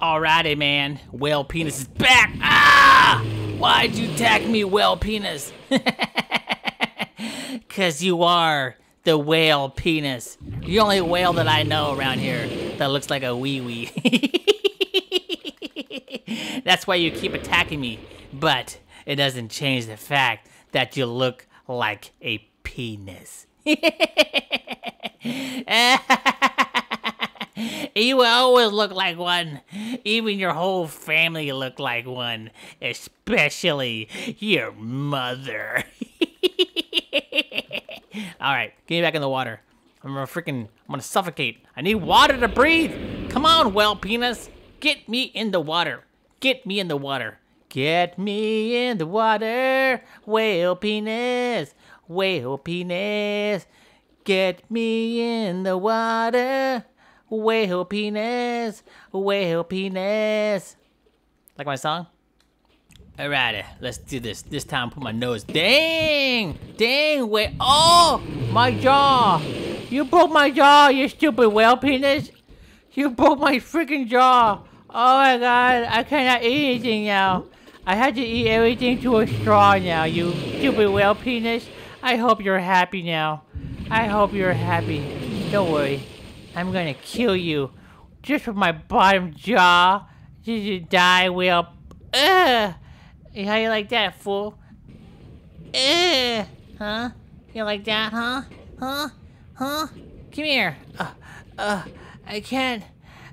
Alrighty, man. Whale penis is back. Ah! Why'd you attack me, whale penis? Cause you are the whale penis. The only whale that I know around here that looks like a wee wee. That's why you keep attacking me. But it doesn't change the fact that you look like a penis. you always look like one. Even your whole family look like one. Especially your mother. Alright, get me back in the water. I'm gonna freaking, I'm gonna suffocate. I need water to breathe. Come on, whale penis. Get me in the water. Get me in the water. Get me in the water. Whale penis. Whale penis. Get me in the water. Whale penis. Whale penis. Like my song? Alrighty, let's do this. This time put my nose. Dang! Dang, wait. Oh! My jaw! You broke my jaw, you stupid whale penis! You broke my freaking jaw! Oh my god, I cannot eat anything now. I had to eat everything to a straw now, you stupid whale penis. I hope you're happy now. I hope you're happy. Don't worry. I'm gonna kill you. Just with my bottom jaw. Did you die, whale? Ugh! How you like that, fool? Ugh! Huh? You like that, huh? Huh? Huh? Come here. Uh, uh, I can't.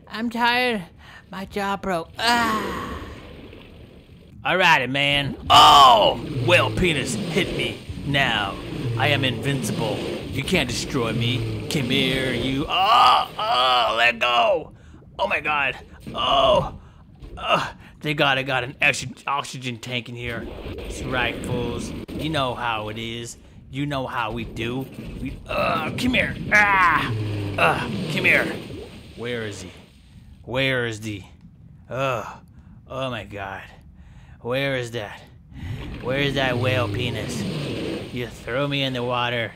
I'm tired. My jaw broke. Ah! Alrighty, man. Oh! Well, penis, hit me. Now, I am invincible. You can't destroy me. Come here, you. Oh! Oh! Let go! Oh my god. Oh! Uh, thank god I got an extra oxygen tank in here. That's right, fools. You know how it is. You know how we do. We, uh, come here. Ah! Uh, come here. Where is he? Where is the? Oh, oh my god. Where is that? Where is that whale penis? You throw me in the water.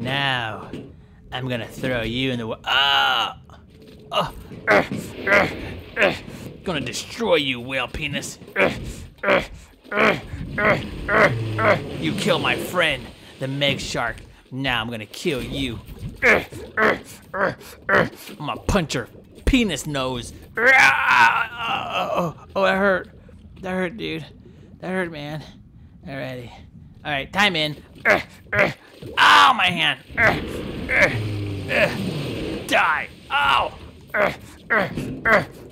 Now, I'm gonna throw you in the water. Ah! Oh! Uh, gonna destroy you, whale penis. You kill my friend, the Meg Shark. Now I'm gonna kill you. I'm gonna punch her penis nose. Oh, oh, that hurt. That hurt, dude. That hurt, man. Alrighty. Alright, time in. Ow, my hand. Die. Ow.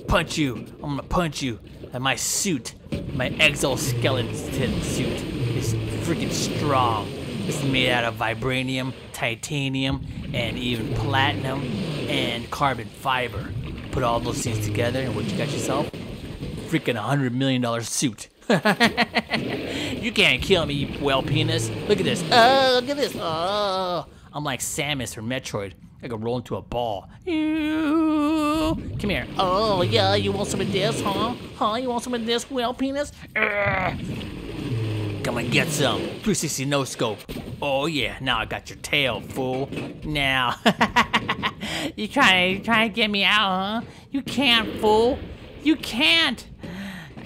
Punch you. I'm gonna punch you. And my suit, my exoskeleton suit, is freaking strong. It's made out of vibranium, titanium, and even platinum and carbon fiber. Put all those things together, and what you got yourself? Freaking $100 million suit. you can't kill me, you whale penis. Look at this. Oh, look at this. Oh. I'm like Samus from Metroid. I could roll into a ball. Come here. Oh, yeah, you want some of this, huh? Huh? You want some of this, well penis? Come and get some. 360 no scope. Oh, yeah. Now I got your tail, fool. Now. you trying, you trying to get me out, huh? You can't, fool. You can't.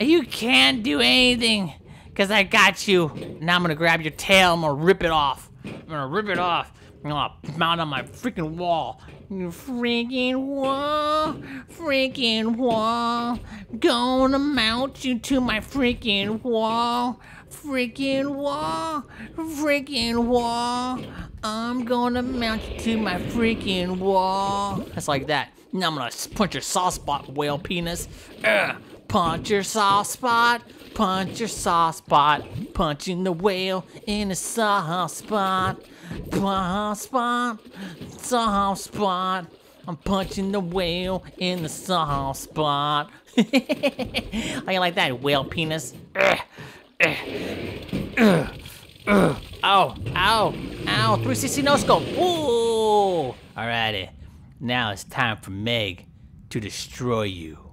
You can't do anything. Because I got you. Now I'm going to grab your tail. I'm going to rip it off. I'm going to rip it off. I'm gonna mount on my freaking wall. Freaking wall, freaking wall. Gonna mount you to my freaking wall, freaking wall, freaking wall. I'm gonna mount you to my freaking wall. That's like that. Now I'm gonna punch your soft spot, whale penis. Ugh. Punch your soft spot, punch your soft spot, punching the whale in a soft spot. Soft spot, soft spot. I'm punching the whale in the soft spot. How you like that, whale penis? Ugh, ugh, ugh, ugh. Ow, ow, ow, 360 no scope. Whoa! Alrighty, now it's time for Meg to destroy you.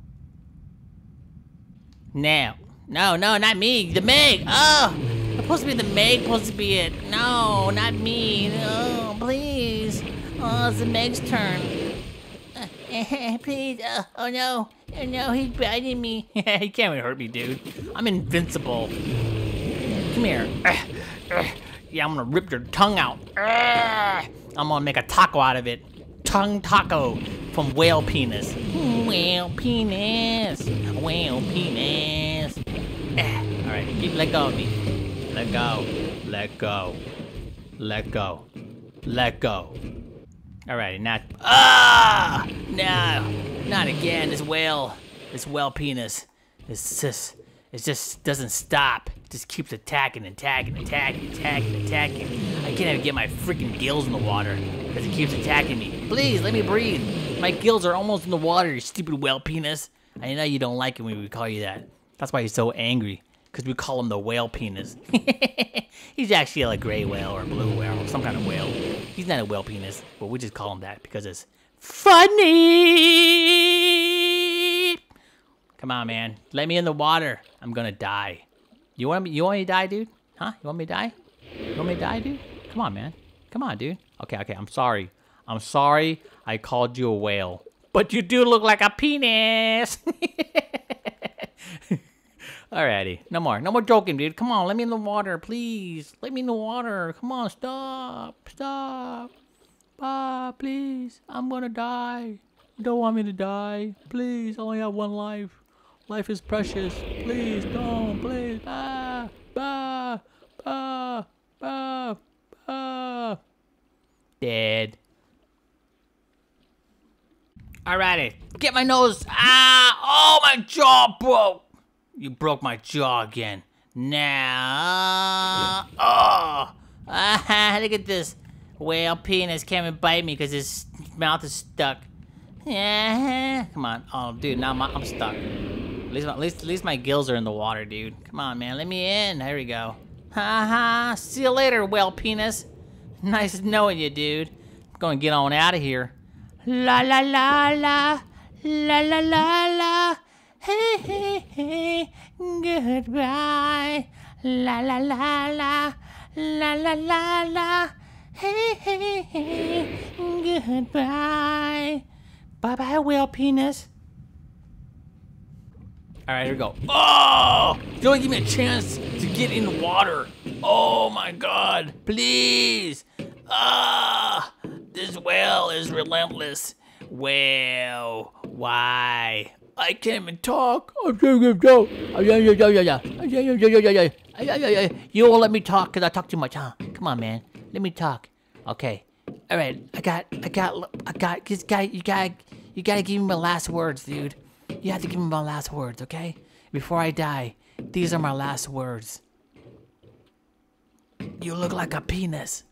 Now, no, no, not me, the Meg. Oh, supposed to be the Meg, supposed to be it. No, not me. Oh, please. Oh, it's the Meg's turn. Uh, please. Uh, oh no. Oh no, he's biting me. he can't even hurt me, dude. I'm invincible. Come here. Yeah, I'm gonna rip your tongue out. I'm gonna make a taco out of it. Tongue taco from whale penis. Whale penis. Whale penis. All right, keep let go of me. Let go. Let go. Let go. Let go. Alrighty, not. Ah! No! Not again. This whale. This whale penis. It's just. It just doesn't stop. It just keeps attacking, attacking, attacking, attacking, attacking. I can't even get my freaking gills in the water because it keeps attacking me. Please, let me breathe. My gills are almost in the water, you stupid whale penis. I know you don't like it when we call you that. That's why he's so angry because we call him the whale penis. He's actually a gray whale or blue whale or some kind of whale. He's not a whale penis, but we just call him that because it's funny. Come on, man. Let me in the water. I'm gonna die. You want me? You want me to die, dude? Huh? You want me to die? You want me to die, dude? Come on, man. Come on, dude. Okay, okay. I'm sorry. I'm sorry. I called you a whale, but you do look like a penis. Alrighty, no more, no more joking, dude. Come on, let me in the water, please. Let me in the water. Come on, stop, stop. Ah, please. I'm gonna die. You don't want me to die. Please, I only have one life. Life is precious. Please, don't, please. Ah, ah, ah, ah, ah. Dead. Alrighty, get my nose. Ah, oh, my jaw broke. You broke my jaw again. Now, oh, ah, look at this. Whale penis can't even bite me because his mouth is stuck. Yeah, come on. Oh, dude, now I'm stuck. At least, my, at, least, at least my gills are in the water, dude. Come on, man, let me in. There we go. Ha ha. See you later, whale penis. Nice knowing you, dude. I'm gonna get on out of here. La la la la. La la la la. Hey, hey, hey, goodbye. La la la la, la la la la. Hey, hey, hey, goodbye. Bye bye, whale penis. All right, here we go. Oh! Only give me a chance to get in the water. Oh my god, please. Ah! This is relentless. Whale, why? I can't even talk. You won't let me talk because I talk too much, huh? Come on, man. Let me talk. Okay. All right. I got. I got. I got. This guy. You gotta, You gotta give me my last words, dude. You have to give me my last words, okay? Before I die, these are my last words. You look like a penis.